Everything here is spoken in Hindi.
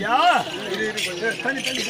क्या